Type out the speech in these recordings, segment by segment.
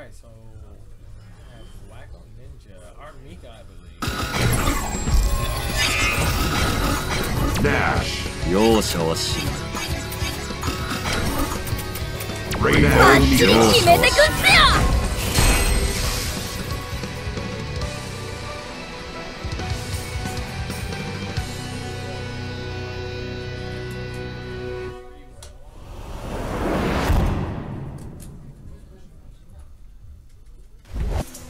Alright, so I have Black on Ninja, R. Mika, I believe. Dash! 容赦はしない。Rain,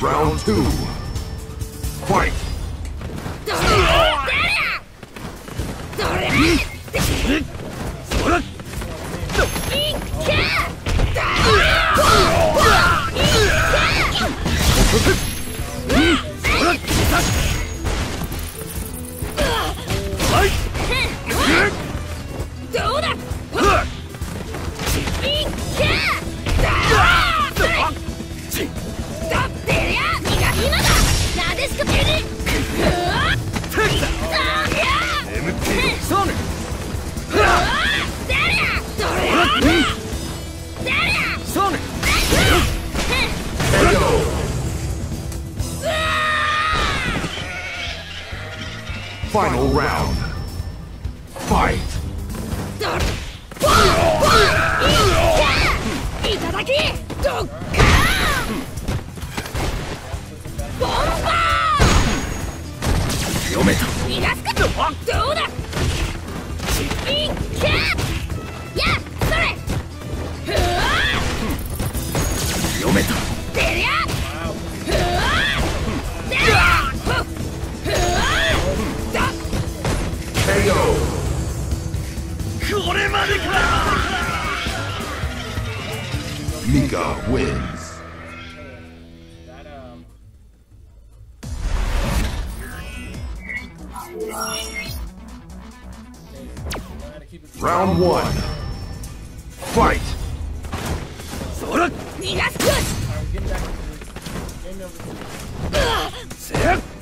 Round two. Fight! Hmm? Final round. Fight. いただきドッカーボンバー読めた逃がすかどうだチッピンキャッ Mika wins. That, um. Okay, I gotta keep it Round one. Fight. そ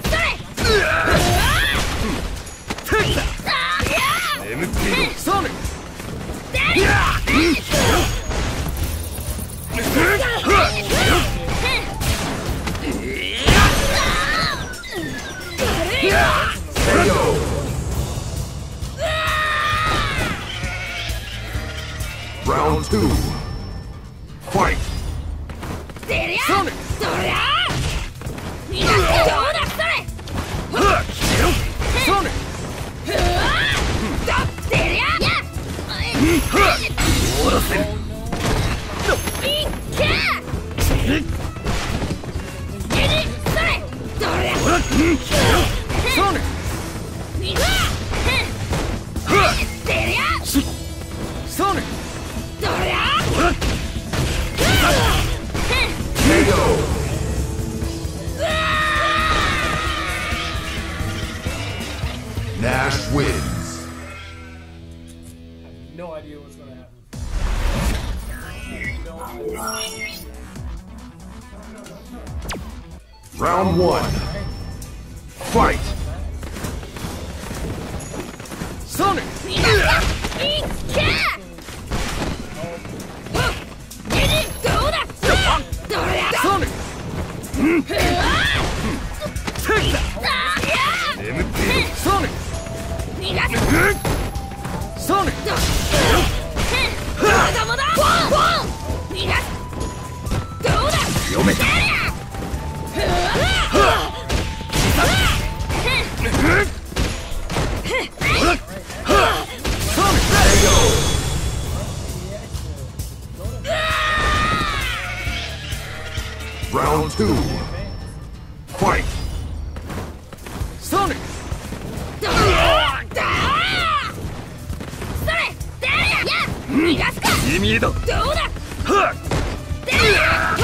Fight. てりゃそりゃ逃がすどうだそれ。はっソヌふわだってりゃやっ終わらせるいっえ No idea what's gonna happen. No idea. Round one. Fight. ソ Quite. Sonic! Sonic! Yeah! 逃がすか意味だどうだはっ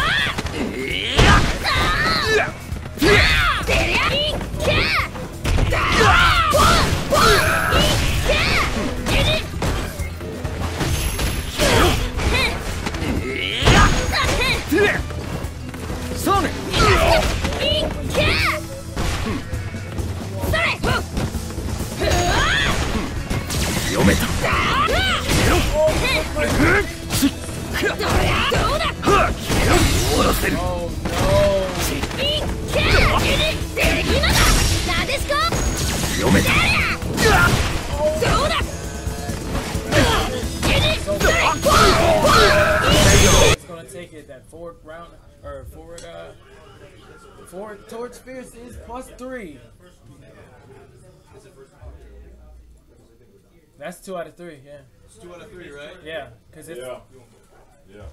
読めた。終わらせる。読めた。どうだ It's gonna take it that forward round or forward uh forward torch fierce is plus three. That's two out of three, yeah. It's two out of three, right? Yeah, because it's. Yeah. Yeah.